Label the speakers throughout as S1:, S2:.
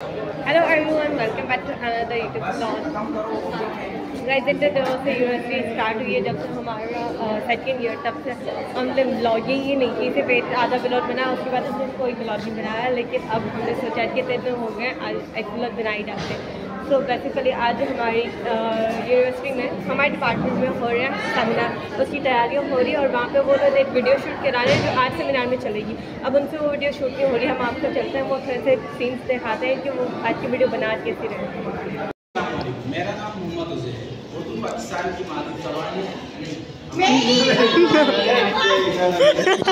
S1: Hello everyone, welcome back to another YouTube vlog. Guys इतने दिनों से यूनिवर्सिटी स्टार्ट हुई है जब से हमारा सेकेंड ईयर तब से हमने ब्लॉगिंग ही नहीं की सिर्फ़ एक आधा ब्लॉग बनाया उसके बाद हमने कोई ब्लॉग बनाया लेकिन अब हमने सोचा कि इतने दिन हो गए आज एक ब्लॉग बना ही डालते सो बेसिकली आज हमारी यूनिवर्सिटी में हमारे डिपार्टमेंट में हो रहे हैं सेमिनार उसकी तैयारियाँ हो रही है और वहाँ पे वो लोग एक वीडियो शूट करा रहे हैं जो आज सेमिनार में चलेगी। अब उनसे वो वीडियो शूट नहीं हो रही है हम आपको चलते हैं। वो थोड़े से सीन्स दिखाते हैं कि वो आज की वीडियो बना कैसी रहे
S2: मेरा नाम मोहम्मद हुसैन है। उर्दू पाकिस्तान की मादरी जबान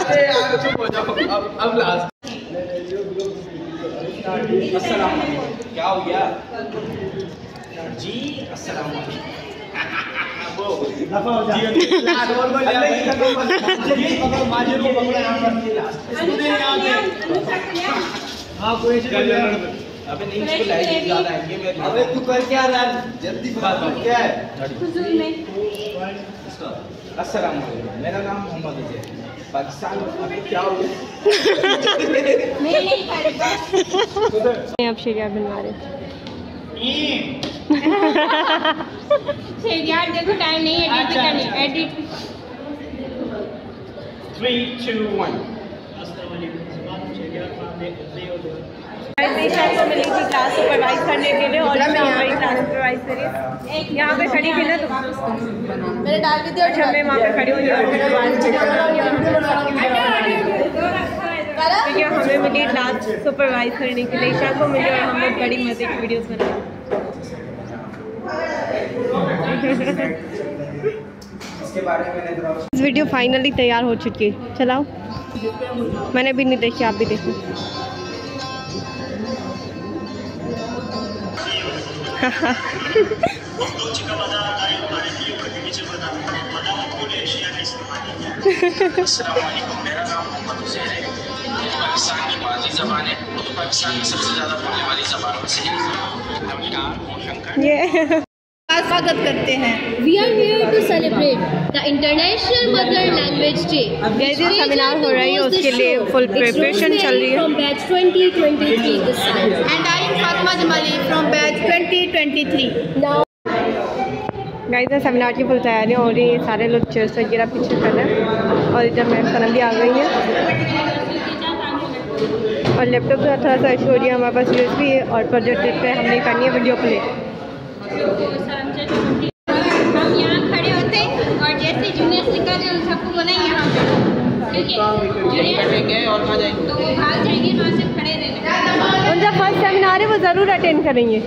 S2: अरे यार चुप हो जाओ। अब अब लास्ट क्या हो गया? जी अस्सलाम वालेकुम। अबे नहीं इसको लाइट ज़्यादा आएँगे मैं
S3: अबे तू कर क्या रहा जल्दी बात कर क्या है?
S2: अस्सलाम वालेकुम। मेरा नाम मोहम्मद हुसैन है। पाकिस्तान क्या हो
S1: अब शेरिया बनवा रहे
S4: यार देखो टाइम नहीं है एडिट
S2: अच्छा,
S4: करनी
S2: अच्छा।
S4: एडिट
S1: को मिली थी क्लास सुपरवाइज करने के लिए और क्लास सुपरवाइज करी यहाँ पे खड़ी थी ना तुम
S4: मैंने डाल भी दिया
S1: अच्छा मैं वहाँ पे खड़ी हुई हमें मिली क्लास सुपरवाइज करने के लिए। ईशा को मिली और हम लोग बड़ी मज़े की वीडियोस बनाए।
S2: इसके बारे में मैंने थोड़ा
S1: इस वीडियो फाइनली तैयार हो चुकी है। चलाओ। मैंने भी नहीं देखी आप भी देखो।
S5: मेरा नाम मोहम्मद हुसैन है। पाकिस्तान की मादरी ज़बान है उर्दू पाकिस्तान में सबसे ज़्यादा बोलने वाली ज़बान में से है नमस्कार
S1: ये
S4: स्वागत करते हैं। We are here to celebrate the international mother language day
S1: जैसे सेमिनार हो रही है उसके लिए फुल प्रिपरेशन चल रही है।
S4: From batch 2023 this time.
S6: And I am Fatma Jamali from batch 2023.
S4: now
S1: guys में सेमिनार की फुल तैयारी हो रही है सारे लोग चेयर्स वगैरह पीछे कर रहे हैं। और इधर मैम सनम भी आ गई हैं। और लैपटॉप का थोड़ा सा इशू हो रही है हमारे पास यूज़ भी है और प्रोजेक्ट पे हमने करनी है वीडियो प्ले
S4: हम यहाँ खड़े होते हैं और जैसे सबको यहाँ
S1: उनका फ़र्स्ट सेमिनार है, वो ज़रूर अटेंड करेंगे।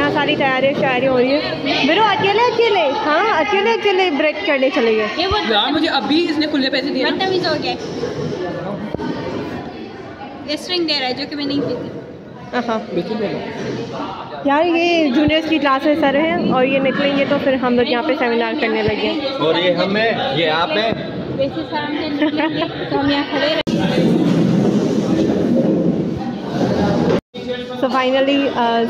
S1: यहाँ सारी तैयारियाँ शायरियाँ हो रही है। बिरो अकेले अकेले? हाँ अकेले अकेले ब्रेक करने चले गए।
S7: यार मुझे अभी इसने खुले पैसे दिए
S4: बदतमीज हो स्ट्रिंग दे रहा है जो कि मैं नहीं पीती
S1: हाँ यार ये जूनियर्स की क्लासेस सर हैं और ये निकलेंगे तो फिर हम लोग यहाँ पे सेमिनार करने लगे।
S3: और ये हमें ये आप हैं।
S4: वैसे सर तो हम यहाँ खड़े रहेंगे
S1: सो फाइनली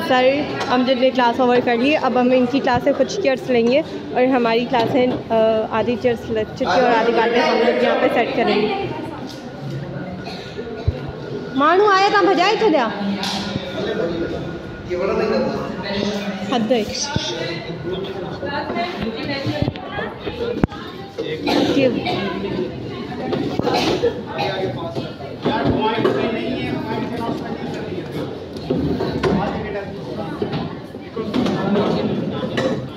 S1: सर हम जितने क्लास ओवर कर लिए अब हम इनकी क्लास से कुछ चेयर्स लेंगे और हमारी क्लासें uh, आधी चेयर्स लेक्चर की और आधी बातें हम लोग यहाँ पे सेट करेंगे। माण्हू आया था भजाए छॾिया हद?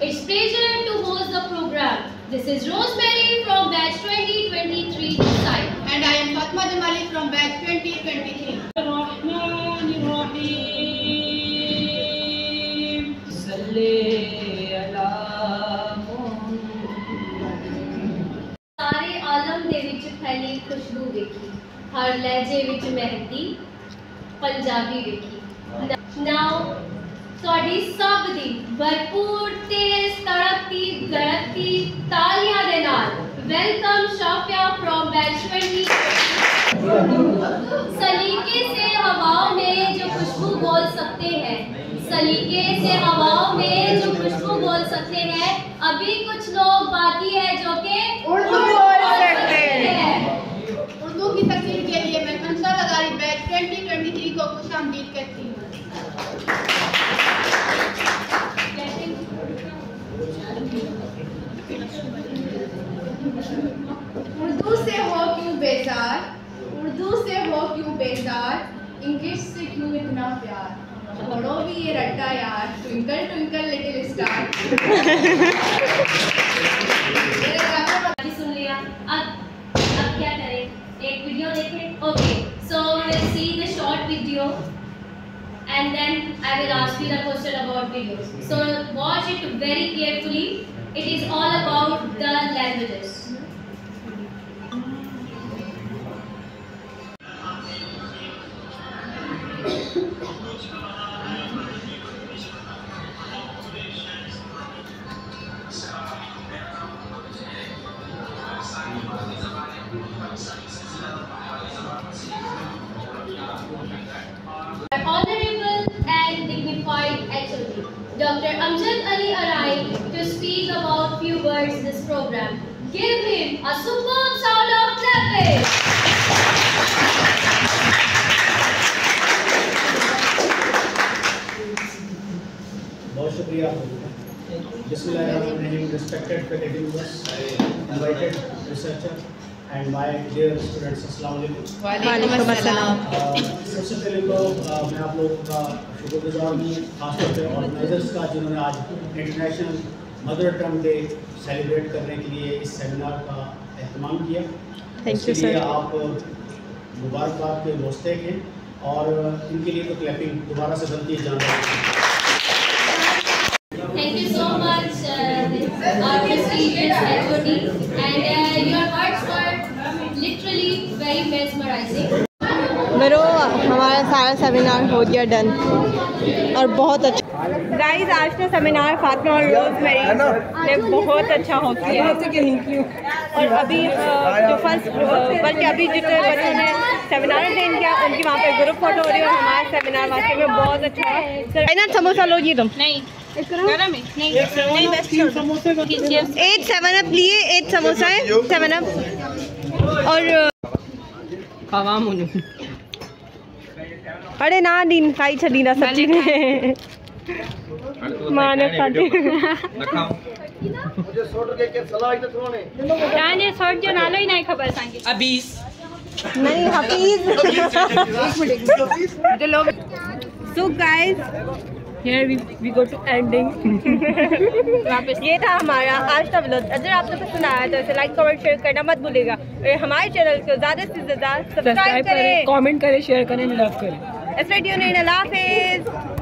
S4: It's pleasure to host the program. This is Rosemary from batch 2023 side.
S6: And I am Fatma Jamali from batch 2023.
S4: ਸਾਰੇ ਆਲਮ ਦੇ ਵਿੱਚ ਫੈਲੀ ਖੁਸ਼ਬੂ ਦੇਖੀ ਹਰ ਲਹਿਜੇ ਵਿੱਚ ਮਹਿੰਦੀ ਪੰਜਾਬੀ ਵੇਖੀ ਨਾਓ ਤੁਹਾਡੀ ਸਭ ਦੀ ਭਰਪੂਰ ਤੇਜ਼ ਤੜਕਤੀ ਗੜਕਤੀ ਤਾਲੀਆਂ ਦੇ ਨਾਲ ਵੈਲਕਮ ਸ਼ਾਫਿਆ ਫਰੋਮ ਬੈਚ 20 सलीके से हवाओं में जो खुशबू बोल सकते हैं सलीके से हवाओं में जो खुशबू बोल सकते हैं अभी कुछ लोग बाकी है जो कि
S1: उर्दू बोल सकते
S4: हैं
S6: उर्दू की तकरीर के लिए मैं कंसा लगारी बैच 2023 को खुश आमदीद कहती हूँ उर्दू से हो क्यों बेजार? उर्दू से हो क्यों बेजार? इंग्लिश से क्यों इतना प्यार? छोड़ो भी ये रट्टा यार
S4: twinkle twinkle little star and then I will ask you the question about videos. So watch it very carefully. It is all about the languages. Honorable and dignified HOD, Dr. Amjad Ali Arai, to speak about few words in this program. Give him a superb sound of clapping.
S8: बहुत शुक्रिया Bismillahirrahmanirrahim, respected faculty members, invited researcher and my dear students, अस्सलाम वालेकुम।
S7: वालेकुम अस्सलाम
S8: अ, सबसे पहले तो अ, मैं आप लोगों का शुक्रगुजार हूँ खासतौर पे ऑर्गेनाइजर्स का जिन्होंने आज international mother tongue day celebrate करने के लिए इस सेमिनार का अहतमाम किया। उसके
S7: you,
S8: लिए आप मुबारकबाद के मुस्तक हैं और इनके लिए तो क्लैपिंग दोबारा से बनती है जान
S4: Thank you so much, uh, our prestigious HOD, and uh, your words were literally very mesmerizing.
S7: मेरो हमारा सारा सेमिनार हो गया डन और बहुत अच्छा
S1: गाइस आज का सेमिनार फातिमा और रोज मेरी ने? बहुत अच्छा हो किया और अभी जो फ़र्स्ट बल्कि अभी जितने बच्चों ने सेमिनार अटेंड किया उनकी वहाँ पे ग्रुप फ़ोटो हो रही है और हमारा सेमिनार वाकई में बहुत अच्छा है।
S7: ना समोसा लो ये तुम?
S1: नहीं। गरम है नहीं। नहीं बस
S7: एट सेवन अप लिए एट समोसा है सेवन अप और अरे ना दीन खाई छड़ी ना सब्ज़ी ने माँ ने खाधी
S1: तव्हांजे सौट जो नालो ई न आहे ख़बर
S7: नहीं Hafeez
S1: so guys here we we go to ending ये था हमारा आज का व्लॉग अगर आप लोग को पसंद आया तो इसे लाइक कमेंट शेयर करना मत भूलेगा और हमारे चैनल को ज़्यादा से ज़्यादा सब्सक्राइब करें
S7: कमेंट करें शेयर करें लव करें।
S1: स्टेडियो ने अल्लाह हाफिज़